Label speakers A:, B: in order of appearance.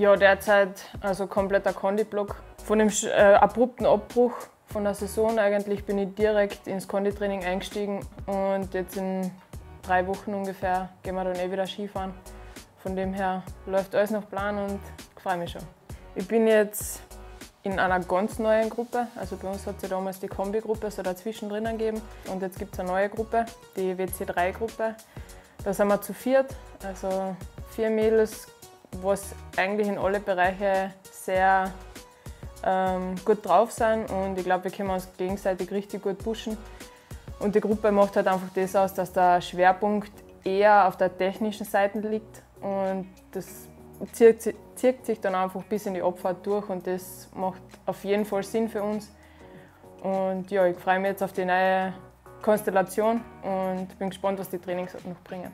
A: Ja, derzeit also kompletter Kondi-Block. Von dem äh, abrupten Abbruch von der Saison eigentlich bin ich direkt ins Konditraining eingestiegen und jetzt in drei Wochen ungefähr gehen wir dann eh wieder Skifahren. Von dem her läuft alles nach Plan und ich freue mich schon. Ich bin jetzt in einer ganz neuen Gruppe. Also bei uns hat es ja damals die Kombi-Gruppe so dazwischen drinnen gegeben. Und jetzt gibt es eine neue Gruppe, die WC3-Gruppe. Da sind wir zu viert, also vier Mädels, was eigentlich in alle Bereiche sehr ähm, gut drauf sind. Und ich glaube, wir können uns gegenseitig richtig gut pushen. Und die Gruppe macht halt einfach das aus, dass der Schwerpunkt eher auf der technischen Seite liegt. Und das zieht, sich dann einfach bis in die Abfahrt durch und das macht auf jeden Fall Sinn für uns. Und ja, ich freue mich jetzt auf die neue Konstellation und bin gespannt, was die Trainings noch bringen.